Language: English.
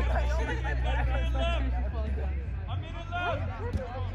I'm in love.